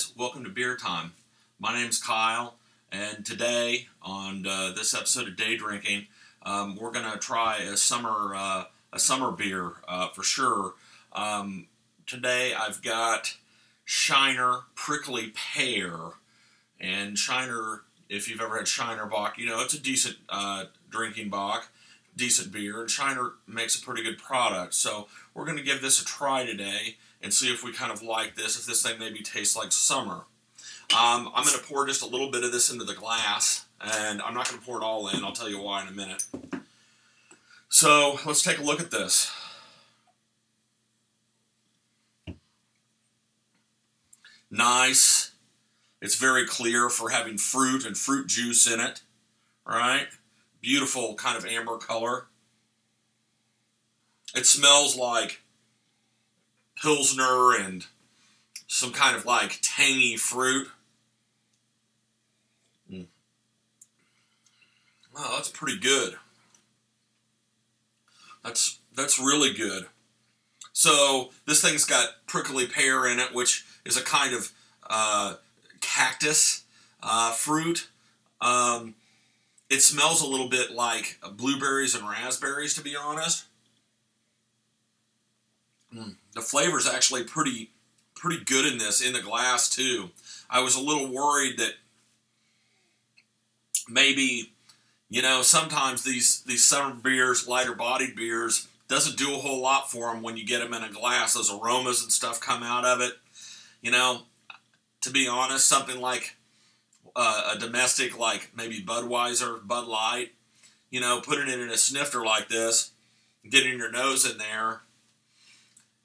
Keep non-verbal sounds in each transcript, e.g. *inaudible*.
guys, welcome to Beer Tyme. My name's Kyle, and today on uh, this episode of Day Drinking, um, we're gonna try a summer uh, a summer beer uh, for sure. Um, today I've got Shiner Prickly Pear, and Shiner. If you've ever had Shiner Bock, you know it's a decent uh, drinking Bock, decent beer, and Shiner makes a pretty good product. So we're gonna give this a try today and see if we kind of like this, if this thing maybe tastes like summer. Um, I'm going to pour just a little bit of this into the glass, and I'm not going to pour it all in. I'll tell you why in a minute. So let's take a look at this. Nice. It's very clear for having fruit and fruit juice in it. Right? Beautiful kind of amber color. It smells like Pilsner and some kind of like tangy fruit. Mm. Oh, that's pretty good. That's that's really good. So this thing's got prickly pear in it, which is a kind of uh, cactus uh, fruit. Um, it smells a little bit like blueberries and raspberries, to be honest. Mm. The flavor's actually pretty pretty good in this in the glass too. I was a little worried that maybe you know sometimes these these summer beers, lighter bodied beers, doesn't do a whole lot for them when you get them in a glass. Those aromas and stuff come out of it. You know, to be honest, something like uh, a domestic, like maybe Budweiser, Bud Light, you know, putting it in a snifter like this, getting your nose in there,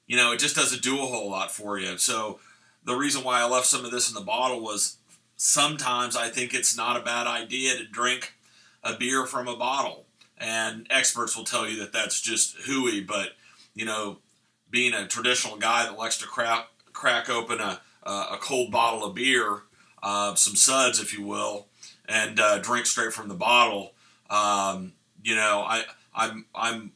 you know, it just doesn't do a whole lot for you. So the reason why I left some of this in the bottle was sometimes I think it's not a bad idea to drink a beer from a bottle. And experts will tell you that that's just hooey, but you know, being a traditional guy that likes to crack crack open a a cold bottle of beer, uh, some suds, if you will, and uh, drink straight from the bottle. Um, you know, I I'm I'm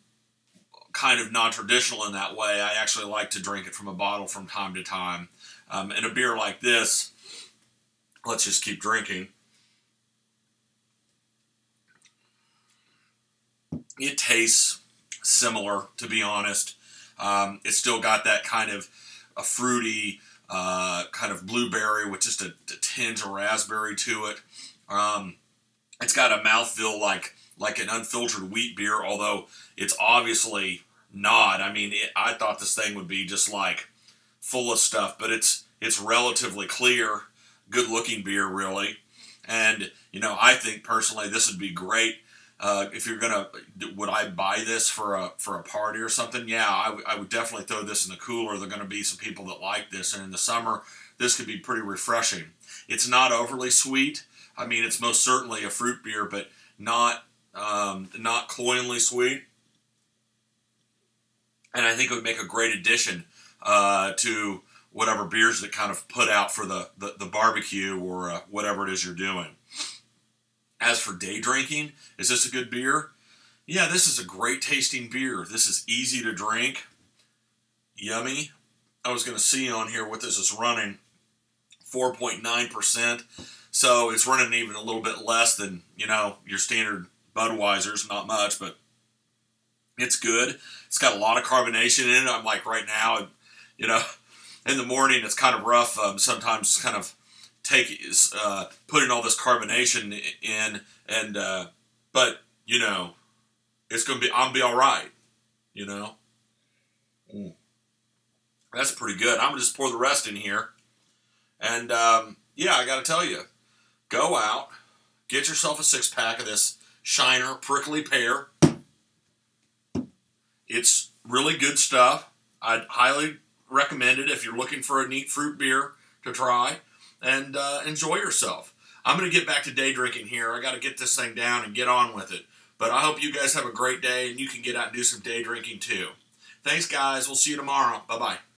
kind of non-traditional in that way. I actually like to drink it from a bottle from time to time. Um, and a beer like this, let's just keep drinking. It tastes similar, to be honest. Um, it's still got that kind of a fruity, uh, kind of blueberry with just a, a, tinge of raspberry to it. Um, it's got a mouthfeel like like an unfiltered wheat beer, although it's obviously not. I mean, it, I thought this thing would be just like full of stuff, but it's it's relatively clear, good looking beer, really. And you know, I think personally this would be great uh, if you're gonna. Would I buy this for a for a party or something? Yeah, I, would definitely throw this in the cooler. There're going to be some people that like this, and in the summer, this could be pretty refreshing. It's not overly sweet. I mean, it's most certainly a fruit beer, but not um, not cloyingly sweet. And I think it would make a great addition uh, to whatever beers that kind of put out for the, the, the barbecue or uh, whatever it is you're doing. As for day drinking, is this a good beer? Yeah, this is a great tasting beer. This is easy to drink, yummy. I was going to see on here what this is running 4.9%. So it's running even a little bit less than, you know, your standard Budweiser's, not much, but it's good. It's got a lot of carbonation in it. I'm like right now, you know, *laughs* in the morning it's kind of rough. Um, sometimes kind of take uh, putting all this carbonation in, and uh, but you know, it's gonna be I'm gonna be all right. You know, mm. that's pretty good. I'm gonna just pour the rest in here, and um, yeah, I got to tell you, go out, get yourself a six pack of this Shiner prickly pear. It's really good stuff. I'd highly recommend it if you're looking for a neat fruit beer to try and uh, enjoy yourself. I'm going to get back to day drinking here. I got to get this thing down and get on with it. But I hope you guys have a great day and you can get out and do some day drinking too. Thanks, guys. We'll see you tomorrow. Bye bye.